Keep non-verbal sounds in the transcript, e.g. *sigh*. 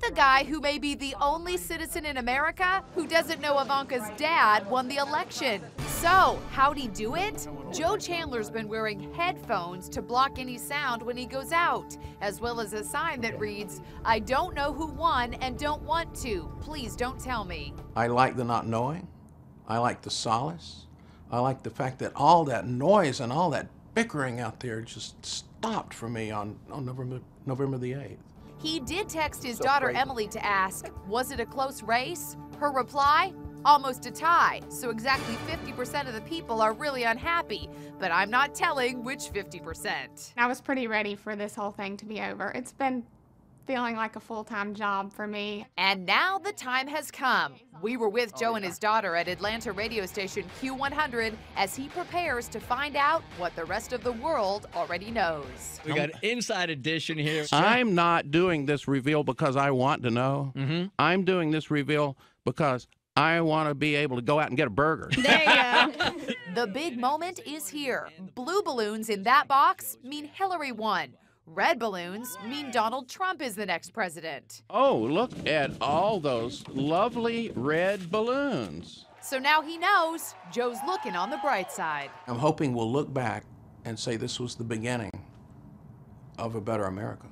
The guy who may be the only citizen in America who doesn't know Ivanka's dad won the election. So, how'd he do it? Joe Chandler's been wearing headphones to block any sound when he goes out, as well as a sign that reads, I don't know who won and don't want to. Please don't tell me. I like the not knowing. I like the solace. I like the fact that all that noise and all that bickering out there just stopped for me on, on November, November the 8th. He did text his daughter Emily to ask, was it a close race? Her reply, almost a tie. So exactly 50% of the people are really unhappy, but I'm not telling which 50%. I was pretty ready for this whole thing to be over. It's been feeling like a full-time job for me. And now the time has come. We were with Joe and his daughter at Atlanta radio station Q100 as he prepares to find out what the rest of the world already knows. We got Inside Edition here. *laughs* I'm not doing this reveal because I want to know. Mm-hmm. I'm doing this reveal because I want to be able to go out and get a burger. There you go. *laughs* The big moment is here. Blue balloons in that box mean Hillary won. Red balloons mean Donald Trump is the next president. oh, look at all those lovely red balloons. So now he knows Joe's looking on the bright side. I'm hoping we'll look back and say this was the beginning of a better America.